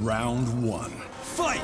Round one. Fight!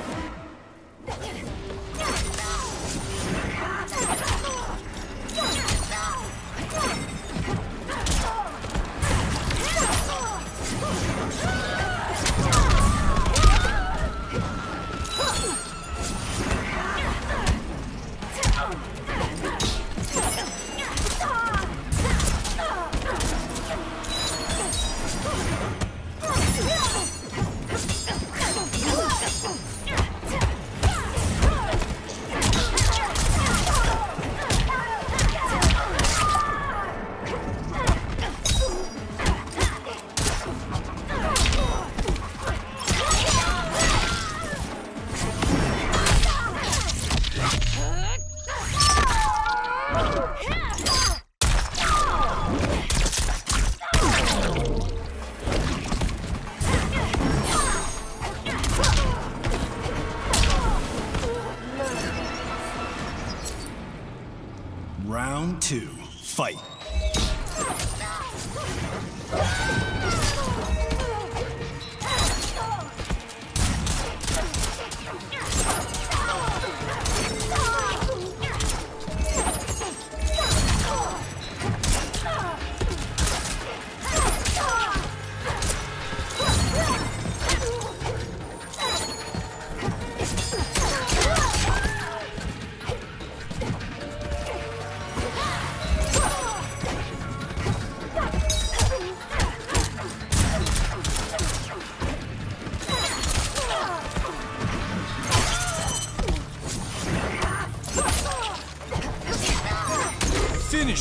Round two. Fight.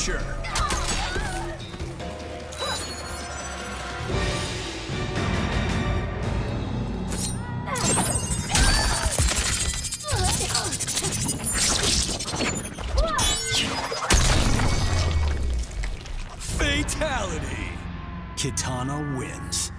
Finisher. Fatality. Kitana wins.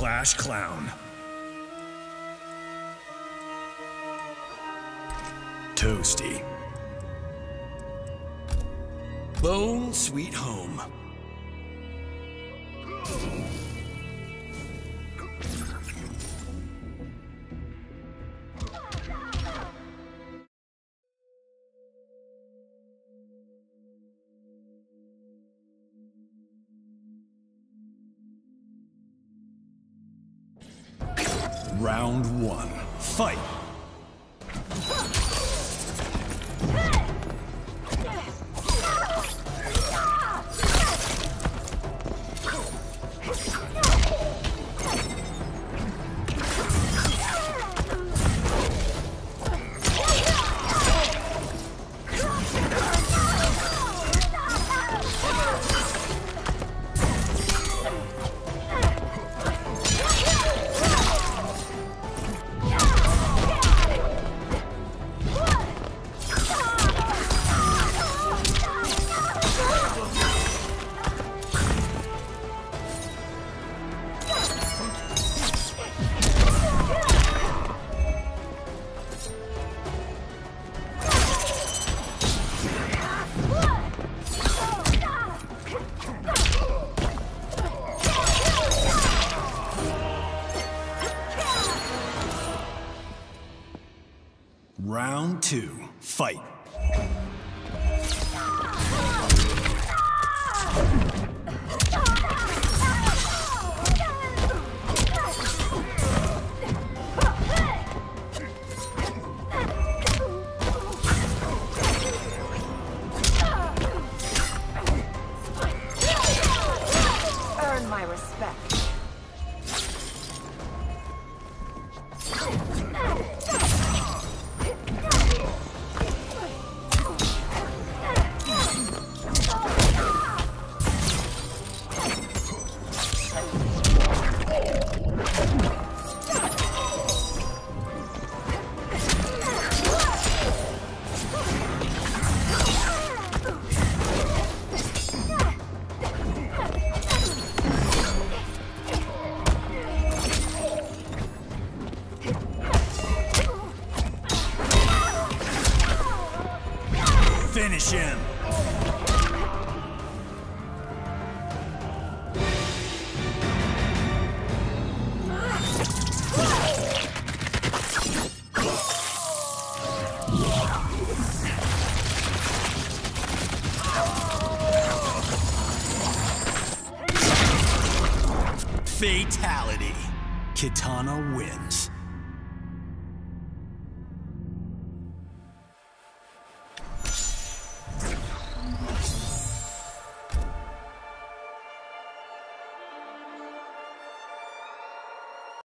Clash Clown. Toasty. Bone Sweet Home. Round one. Fight. Round two. Fight. Fatality. Kitana wins.